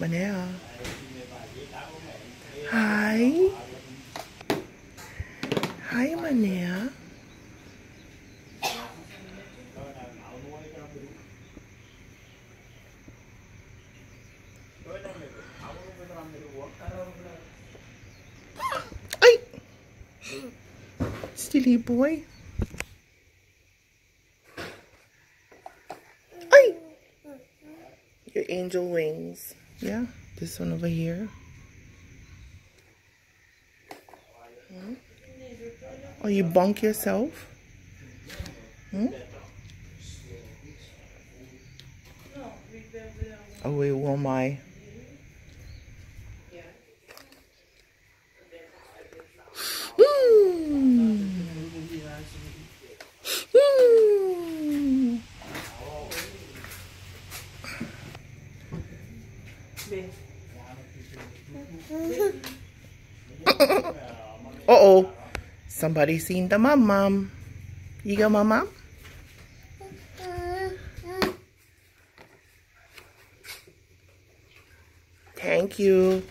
Manea. Hi. Hi, Manea. Ay! Silly boy. Ay! Your angel wings. Yeah, this one over here. Hmm? Oh, you bunk yourself? Hmm? Oh, wait, who am Uh-oh. Somebody seen the mom mom. You go, mom mom? Thank you.